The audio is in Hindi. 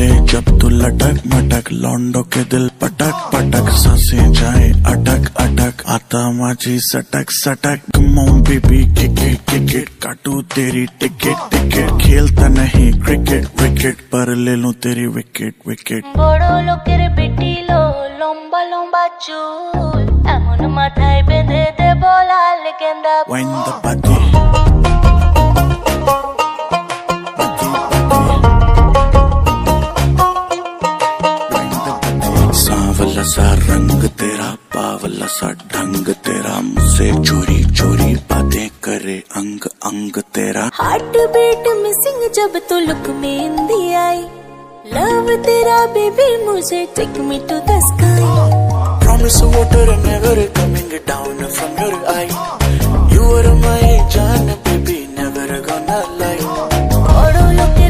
चले जब तू लटक मटक लौंडो के दिल पटक पटक सांसें जाए अटक अटक आता माझी सटक सटक कमाऊं बेबी किकेट किकेट काटू तेरी टिकट टिकट खेलता नहीं क्रिकेट विकेट पर ले लूं तेरी विकेट विकेट বড় লোকের বেটিলো লম্বা লম্বা চুল এমন মাথায় বেঁধে দেব লাল গেন্দা Wind the body. पावला सा रंग तेरा पावला सा ढंग तेरा मुझसे चोरी चोरी बातें करे अंग अंग तेरा। हार्ट बीट मिसिंग जब तो लुक में आई। लव तेरा बेबी मुझे take me to the sky promise water never coming down from your eye you are my जान बेबी नेवर गोना लाई और लुक